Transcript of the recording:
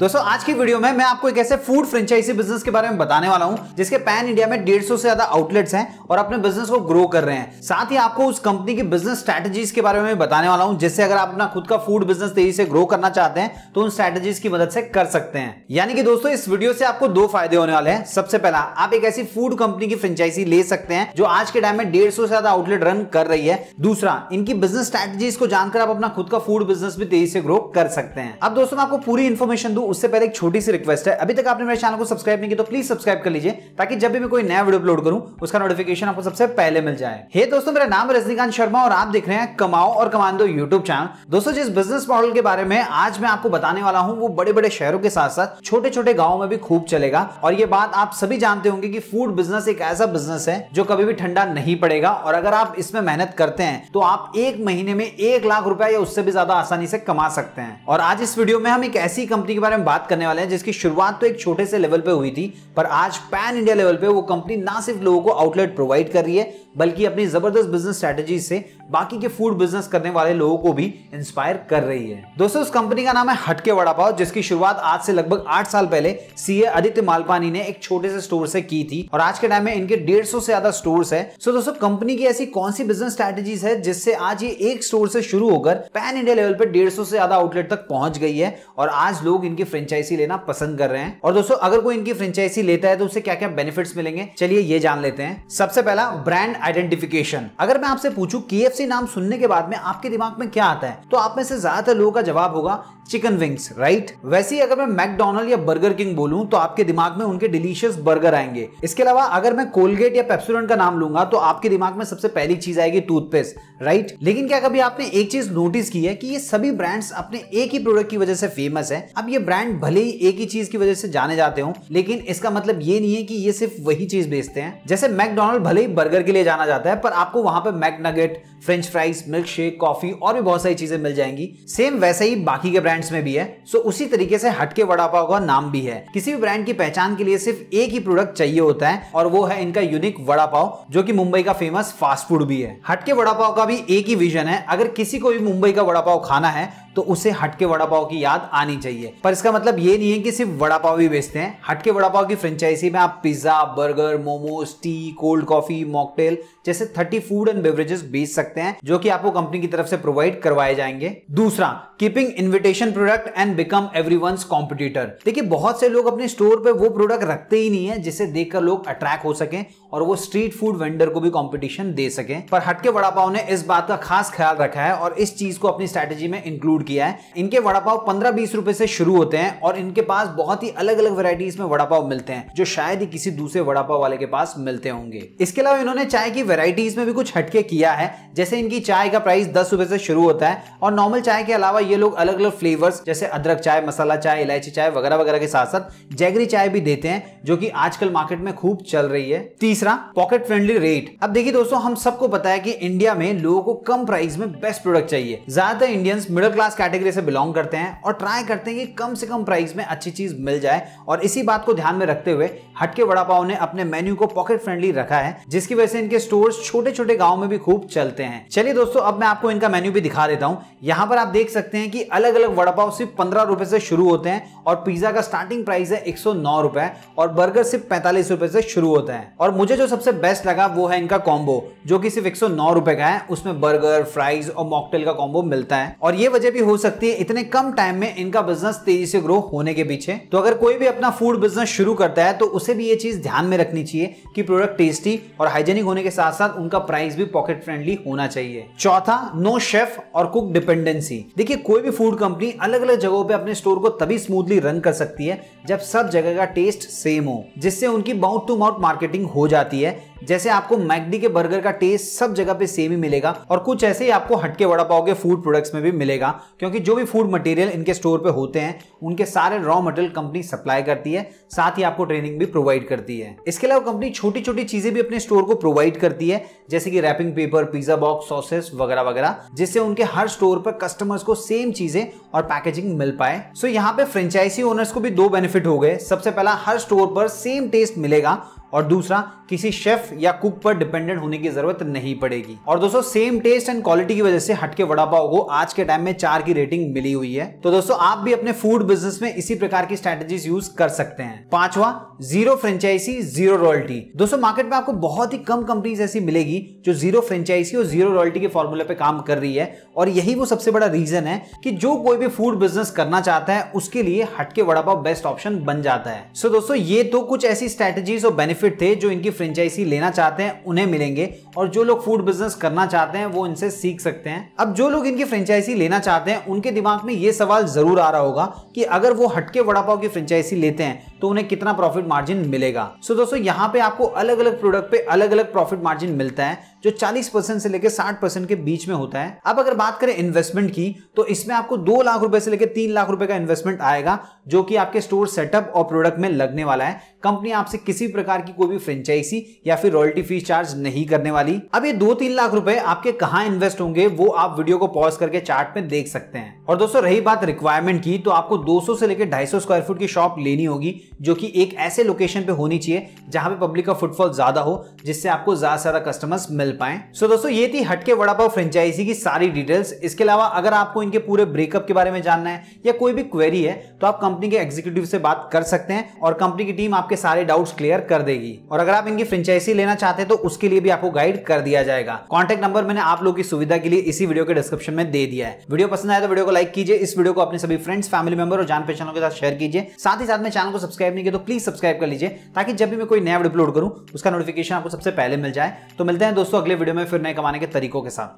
दोस्तों, आज की वीडियो में मैं आपको एक ऐसे फ़ूड फ्रेंचाइजी बिज़नेस के बारे में बताने वाला हूँ, जिसके पैन इंडिया में 150 से ज़्यादा आउटलेट्स हैं और अपने बिज़नेस को ग्रो कर रहे हैं। साथ ही आपको उस कंपनी की बिज़नेस स्ट्रेटजीज के बारे में बताने वाला हूँ, जिससे अगर आप अपना खुद का फ़ूड बिज़नेस तेज़ी से ग्रो करना चाहते हैं तो उन स्ट्रेटजीज की मदद से कर सकते हैं। यानी कि दोस्तों, इस वीडियो से आपको दो फ़ायदे होने वाले हैं। सबसे पहला, आप एक ऐसी फ़ूड कंपनी की फ्रेंचाइजी ले सकते हैं, जो आज के टाइम में डेढ़ से ज़्यादा आउटलेट रन कर रही है। दूसरा, इनकी बिज़नेस स्ट्रेटजीज को जानकर आप अपना खुद का फ़ूड बिज़नेस भी तेज़ी से ग्रो कर सकते हैं। अब दोस्तों, मैं आपको पूरी इन्फॉर्मेशन दूँ उससे पहले एक छोटी सी रिक्वेस्ट है। अभी तक आपने मेरे चैनल को सब्सक्राइब नहीं किया तो प्लीज़ सब्सक्राइब कर लीजिए, ताकि जब भी मैं कोई नया वीडियो अपलोड करूँ, उसका नोटिफिकेशन आपको सबसे पहले मिल जाए। हे दोस्तों, मेरा नाम रजनीकांत शर्मा और आप देख रहे हैं कमाओ और कमान दो यूट्यूब चैनल दोस्तों, जिस बिज़नेस मॉडल के बारे में आज मैं आपको बताने वाला हूँ, वो बड़े बड़े शहरों के साथ साथ छोटे छोटे गाँव में भी खूब चलेगा। और ये बात आप सभी जानते होंगे कि फ़ूड बिज़नेस एक ऐसा बिज़नेस है जो कभी भी ठंडा नहीं पड़ेगा। और अगर आप इसमें मेहनत करते हैं तो आप एक महीने में एक लाख रुपया या उससे भी ज़्यादा आसानी से कमा सकते हैं। और आज इस वीडियो में हम एक ऐसी कंपनी के बारे में बात करने वाले हैं, जिसकी शुरुआत तो एक छोटे से लेवल पे हुई थी, पर आज पैन इंडिया लेवल पे वो कंपनी ना सिर्फ़ लोगों को आउटलेट प्रोवाइड कर रही है बल्कि अपनी ज़बरदस्त बिज़नेस स्ट्रेटेजी से बाकी के फ़ूड बिज़नेस करने वाले लोगों को भी इंस्पायर कर रही है। दोस्तों, उस कंपनी का नाम है हटके वड़ा पाव जिसकी शुरुआत आज से लगभग आठ साल पहले सीए आदित्य मालपानी ने एक छोटे से स्टोर से की थी और आज के टाइम में इनके डेढ़ से ज़्यादा स्टोर है। सो दोस्तों कंपनी की ऐसी कौन सी बिज़नेस स्ट्रेटेजीज है जिससे आज ये एक स्टोर से शुरू होकर पैन इंडिया लेवल पर डेढ़ से ज़्यादा आउटलेट तक पहुँच गई है और आज लोग इनकी फ्रेंचाइजी लेना पसंद कर रहे हैं। और दोस्तों, अगर कोई इनकी फ्रेंचाइजी लेता है तो उसे क्या क्या बेनिफिट्स मिलेंगे? चलिए ये जान लेते हैं। सबसे पहला ब्रांड आइडेंटिफिकेशन अगर मैं आपसे पूछूँ के नाम सुनने के बाद में आपके दिमाग में क्या आता है तो आप में से ज़्यादातर लोगों का जवाब होगा चिकन विंग्स राइट वैसे ही अगर मैं मैकडोनल्ड या बर्गर किंग बोलूँ तो आपके दिमाग में उनके डिलीशियस बर्गर आएँगे। इसके अलावा अगर मैं कोलगेट या पेप्सोडेंट का नाम लूँगा तो आपके दिमाग में सबसे पहली चीज़ आएगी टूथपेस्ट राइट लेकिन क्या कभी आपने एक चीज़ नोटिस की है कि ये सभी ब्रांड्स अपने एक ही प्रोडक्ट की वजह से फ़ेमस है? अब ये ब्रांड भले ही एक ही चीज़ की वजह से जाने जाते हो, लेकिन इसका मतलब ये नहीं है कि ये सिर्फ़ वही चीज़ बेचते हैं। जैसे मैकडोनल्ड भले ही बर्गर के लिए जाना जाता है, पर आपको वहाँ पर Mac french fries milk shake coffee और भी बहुत सारी चीज़ें मिल जाएँगी। सेम वैसे ही बाकी के ब्रांड्स में भी है। सो उसी तरीके से हटके वड़ा पाव का नाम भी है। किसी भी ब्रांड की पहचान के लिए सिर्फ़ एक ही प्रोडक्ट चाहिए होता है, और वो है इनका यूनिक वड़ा पाव जो कि मुंबई का फ़ेमस फास्ट फ़ूड भी है। हटके वड़ा पाव का भी एक ही विजन है। अगर किसी को भी मुंबई का वड़ा पाव खाना है तो उसे हटके वड़ा पाव की याद आनी चाहिए। पर इसका मतलब ये नहीं है कि सिर्फ़ वड़ा पाव ही बेचते हैं। हटके वड़ा पाव की फ्रेंचाइजी में आप pizza burger momos tea cold coffee mocktail जैसे 30 फ़ूड एंड बेवरेजेस बेच सकते हैं, जो कि आपको कंपनी की तरफ़ से प्रोवाइड करवाए जाएँगे। दूसरा keeping invitation product and become every competitor देखिए, बहुत से लोग अपने स्टोर पे वो प्रोडक्ट रखते ही नहीं है, जिसे देखकर लोग अट्रैक्ट हो सके और वो स्ट्रीट फ़ूड वेंडर को भी कॉम्पिटिशन दे सके। पर हटके वड़ा पाव ने इस बात का खास ख्याल रखा है और इस चीज़ को अपनी स्ट्रेटेजी में इंक्लूड किया है। इनके वड़ा पाव पंद्रह बीस रुपए से शुरू होते हैं और इनके पास बहुत ही अलग अलग वेराइटीज में वड़ा पाव मिलते हैं, जो शायद ही किसी दूसरे वड़ा पाव वाले के पास मिलते होंगे। इसके अलावा इन्होंने चाय की वेराइटीज में भी कुछ हटके किया है जैसे इनकी चाय का प्राइस दस रुपए से शुरू होता है और नॉर्मल चाय के अलावा ये लोग अलग अलग फ्लेवर्स जैसे अदरक चाय, मसाला चाय, इलायची चाय वगैरह वगैरह के साथ साथ जैगरी चाय भी देते हैं, जो कि आजकल मार्केट में खूब चल रही है। तीसरा पॉकेट फ्रेंडली रेट अब देखिए दोस्तों, हम सबको पता है कि इंडिया में लोगों को कम प्राइस में बेस्ट प्रोडक्ट चाहिए। ज़्यादातर इंडियंस मिडिल क्लास कैटेगरी से बिलोंग करते हैं और ट्राई करते हैं कि कम से कम प्राइस में अच्छी चीज़ मिल जाए। और इसी बात को ध्यान में रखते हुए हटके वड़ा पाव ने अपने मेन्यू को पॉकेट फ्रेंडली रखा है, जिसकी वजह से इनके स्टोर्स छोटे छोटे गाँव में भी खूब चलते हैं। चलिए दोस्तों, अब मैं आपको इनका मेन्यू भी दिखा देता हूँ। यहाँ पर आप देख सकते हैं कि अलग अलग वड़ा पाव सिर्फ़ पंद्रह रुपए से शुरू होते हैं और पिज्जा का स्टार्टिंग प्राइस है एक रुपए और बर्गर सिर्फ़ पैंतालीस रुपए से शुरू होता है। और मुझे जो सबसे बेस्ट लगा वो है इनका कॉम्बो जो कि सिर्फ़ एक रुपए का है। उसमें बर्गर फ्राइज और मॉकटेल का कॉम्बो मिलता है। और ये वजह भी हो सकती है, इतने कम टाइम में इनका बिज़नेस तेज़ी से ग्रो होने के पीछे। तो अगर कोई भी अपना फ़ूड बिज़नेस शुरू करता है तो उसे भी ये चीज़ ध्यान में रखनी चाहिए कि प्रोडक्ट टेस्टी और हाइजेनिक होने के साथ साथ उनका प्राइस भी पॉकेट फ्रेंडली होना चाहिए। चौथा नो शेफ और कुक डिपेंडेंसी देखिए, कोई भी फ़ूड कंपनी अलग अलग जगहों पे अपने स्टोर को तभी स्मूथली रन कर सकती है जब सब जगह का टेस्ट सेम हो, जिससे उनकी माउथ टू माउथ मार्केटिंग हो जाती है। जैसे आपको मैकडी के बर्गर का टेस्ट सब जगह पे सेम ही मिलेगा और कुछ ऐसे ही आपको हटके वड़ा पाव के फ़ूड प्रोडक्ट्स में भी मिलेगा, क्योंकि जो भी फ़ूड मटेरियल इनके स्टोर पे होते हैं, उनके सारे रॉ मटेरियल कंपनी सप्लाई करती है, साथ ही आपको ट्रेनिंग भी प्रोवाइड करती है। इसके अलावा कंपनी छोटी छोटी चीज़ें भी अपने स्टोर को प्रोवाइड करती है, जैसे कि wrapping paper pizza box sauces वगैरह वगैरह, जिससे उनके हर स्टोर पर कस्टमर्स को सेम चीज़ें और पैकेजिंग मिल पाए। सो यहाँ पे फ्रेंचाइजी ओनर्स को भी दो बेनिफिट हो गए। सबसे पहला, हर स्टोर पर सेम टेस्ट मिलेगा और दूसरा, किसी शेफ या कुक पर डिपेंडेंट होने की ज़रूरत नहीं पड़ेगी। और दोस्तों सेम टेस्ट एंड क्वालिटी की वजह से हटके वड़ा पाव को आज के टाइम में चार की रेटिंग मिली हुई है। तो दोस्तों, आप भी अपने फ़ूड बिज़नेस में इसी प्रकार की स्ट्रेटेजीज यूज़ कर सकते हैं। पांचवा ज़ीरो फ्रेंचाइजी ज़ीरो रॉयल्टी दोस्तों मार्केट में आपको बहुत ही कम कंपनीज़ ऐसी मिलेगी जो ज़ीरो फ्रेंचाइजी और ज़ीरो रॉयल्टी के फॉर्मूले पे काम कर रही है। और यही वो सबसे बड़ा रीजन है कि जो कोई भी फ़ूड बिज़नेस करना चाहता है, उसके लिए हटके वड़ा पाव बेस्ट ऑप्शन बन जाता है। सो दोस्तों, ये तो कुछ ऐसी स्ट्रेटेजीज और बेनिफिट थे, जो इनकी फ्रेंचाइजी लेना चाहते हैं, उन्हें मिलेंगे। और जो लोग फ़ूड बिज़नेस करना चाहते हैं, वो इनसे सीख सकते हैं। अब जो लोग इनकी फ्रेंचाइजी लेना चाहते हैं, उनके दिमाग में ये सवाल ज़रूर आ रहा होगा कि अगर वो हटके वड़ा पाव की फ्रेंचाइजी लेते हैं तो उन्हें कितना प्रॉफिट मार्जिन मिलेगा? सो दोस्तों, यहाँ पे आपको अलग अलग प्रोडक्ट पे अलग अलग प्रॉफिट मार्जिन मिलता है, जो 40 परसेंट से लेकर 60 परसेंट के बीच में होता है। अब अगर बात करें इन्वेस्टमेंट की तो इसमें आपको दो लाख रुपए से लेकर तीन लाख रुपए का इन्वेस्टमेंट आएगा, जो कि आपके स्टोर सेटअप और प्रोडक्ट में लगने वाला है। कंपनी आपसे किसी प्रकार की कोई भी फ्रेंचाइजी या फिर रॉयल्टी फ़ीस चार्ज नहीं करने वाली। अब ये दो तीन लाख रुपए आपके कहाँ इन्वेस्ट होंगे, वो आप वीडियो को पॉज करके चार्ट में देख सकते हैं। और दोस्तों, रही बात रिक्वायरमेंट की तो आपको 200 से लेकर 250 स्क्वायर फुट की शॉप लेनी होगी जो कि एक ऐसे लोकेशन पे होनी चाहिए जहाँ पे पब्लिक का फुटफॉल ज़्यादा हो, जिससे आपको ज़्यादा से ज़्यादा कस्टमर्स मिल पाए। सो so दोस्तों, ये थी हटके वड़ा पाव फ्रेंचाइजी की सारी डिटेल्स इसके अलावा अगर आपको इनके पूरे ब्रेकअप के बारे में जानना है या कोई भी क्वेरी है तो आप कंपनी के एग्जीक्यूटिव से बात कर सकते हैं और कंपनी की टीम आपके सारे डाउट्स क्लियर कर देगी। और अगर आप इनकी फ्रेंचाइजी लेना चाहते हैं तो उसके लिए भी आपको गाइड कर दिया जाएगा। कॉन्टेक्ट नंबर मैंने आप लोग की सुविधा के लिए इसी वीडियो के डिस्क्रिप्शन में दे दिया है। वीडियो पसंद आया तो वीडियो को लाइक कीजिए। इस वीडियो को अपने सभी फ्रेंड्स फैमिली मेंबर और जान पहचानों के साथ शेयर कीजिए। साथ ही साथ में चैनल को सब्सक्राइब नहीं किया तो प्लीज़ सब्सक्राइब कर लीजिए, ताकि जब भी मैं कोई नया अपलोड करूँ, उसका नोटिफिकेशन आपको सबसे पहले मिल जाए। तो मिलते हैं दोस्तों अगले वीडियो में फिर नए कमाने के तरीकों के साथ।